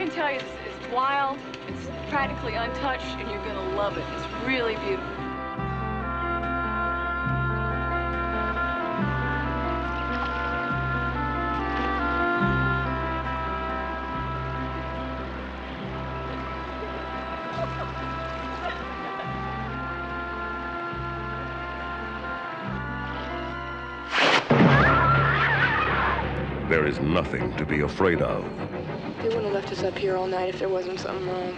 I can tell you it's wild, it's practically untouched, and you're gonna love it. It's really beautiful. There is nothing to be afraid of. They wouldn't have left us up here all night if there wasn't something wrong.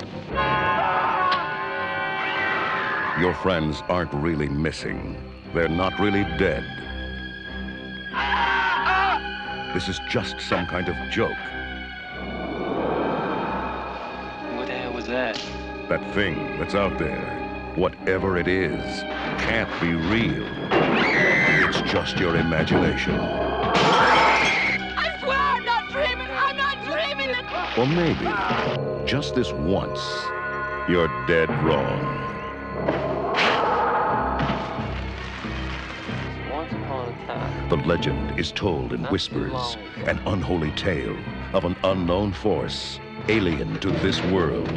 Your friends aren't really missing. They're not really dead. This is just some kind of joke. What the hell was that? That thing that's out there, whatever it is, can't be real. It's just your imagination. Or maybe, just this once, you're dead wrong. Once upon a time. The legend is told in Not whispers, an unholy tale of an unknown force alien to this world.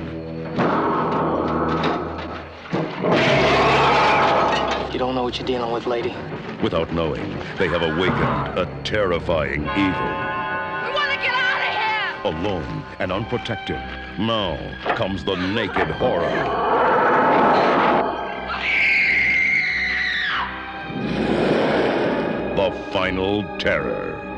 You don't know what you're dealing with, lady. Without knowing, they have awakened a terrifying evil. Alone and unprotected, now comes the naked horror. The final terror.